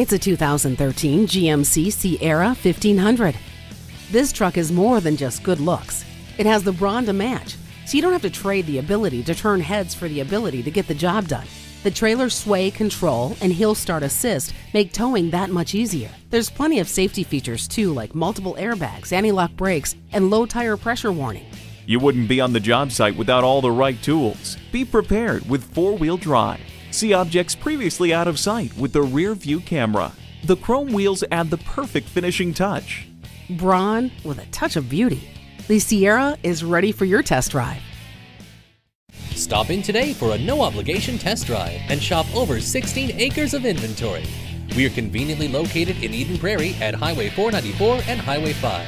It's a 2013 GMC Sierra 1500. This truck is more than just good looks. It has the brawn to match, so you don't have to trade the ability to turn heads for the ability to get the job done. The trailer sway control and hill start assist make towing that much easier. There's plenty of safety features too, like multiple airbags, anti lock brakes, and low tire pressure warning. You wouldn't be on the job site without all the right tools. Be prepared with four wheel drive. See objects previously out of sight with the rear view camera. The chrome wheels add the perfect finishing touch. Brawn with a touch of beauty. The Sierra is ready for your test drive. Stop in today for a no obligation test drive and shop over 16 acres of inventory. We are conveniently located in Eden Prairie at Highway 494 and Highway 5.